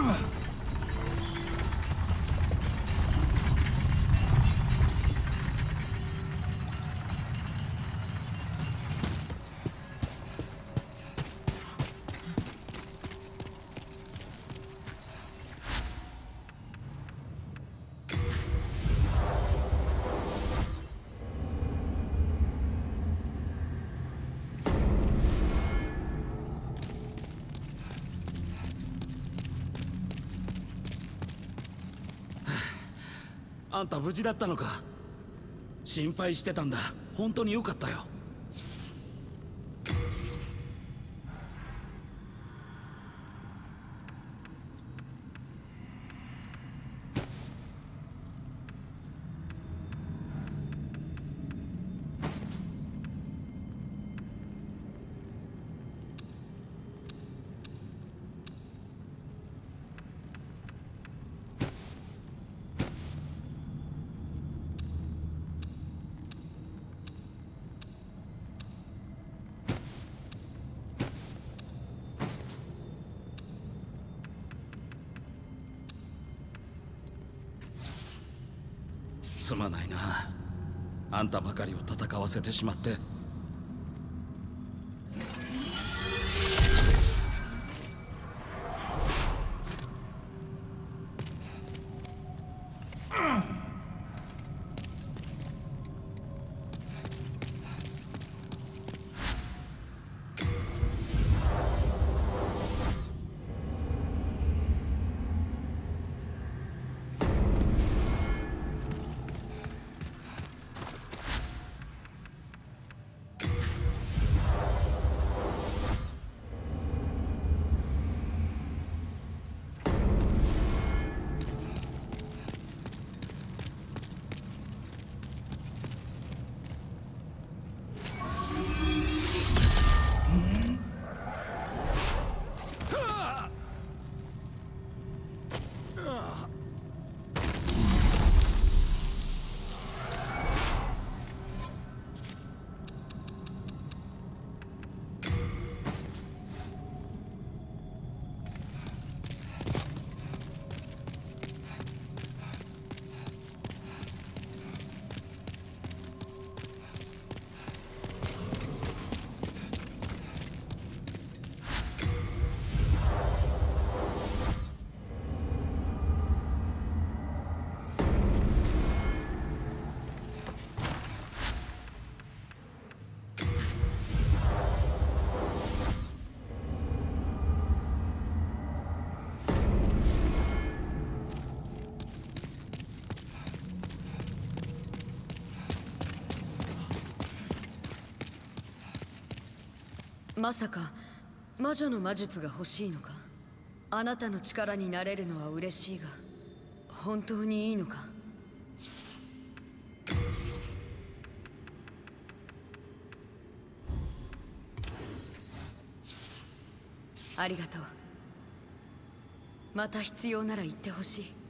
ん?あんた無事だったのか。心配してたんだ。本当によかったよ。すまないな。あんたばかりを戦わせてしまって。まさか魔女の魔術が欲しいのか？あなたの力になれるのは嬉しいが本当にいいのか？ありがとう。また必要なら言ってほしい。